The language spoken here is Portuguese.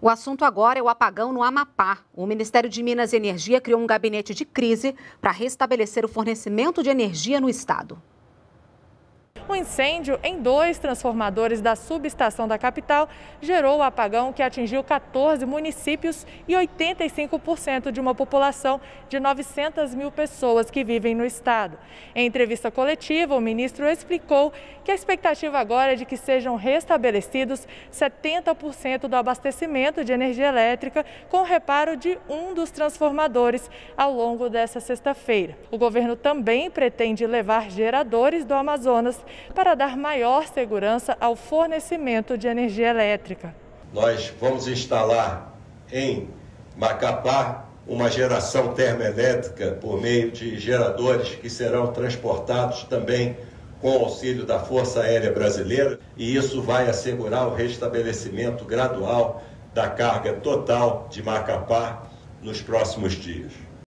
O assunto agora é o apagão no Amapá. O Ministério de Minas e Energia criou um gabinete de crise para restabelecer o fornecimento de energia no estado. Um incêndio em dois transformadores da subestação da capital gerou o apagão que atingiu 14 municípios e 85% de uma população de 900 mil pessoas que vivem no estado. Em entrevista coletiva, o ministro explicou que a expectativa agora é de que sejam restabelecidos 70% do abastecimento de energia elétrica com reparo de um dos transformadores ao longo dessa sexta-feira. O governo também pretende levar geradores do Amazonas para dar maior segurança ao fornecimento de energia elétrica. Nós vamos instalar em Macapá uma geração termoelétrica por meio de geradores que serão transportados também com auxílio da Força Aérea Brasileira, e isso vai assegurar o restabelecimento gradual da carga total de Macapá nos próximos dias.